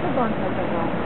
全是光彩的高，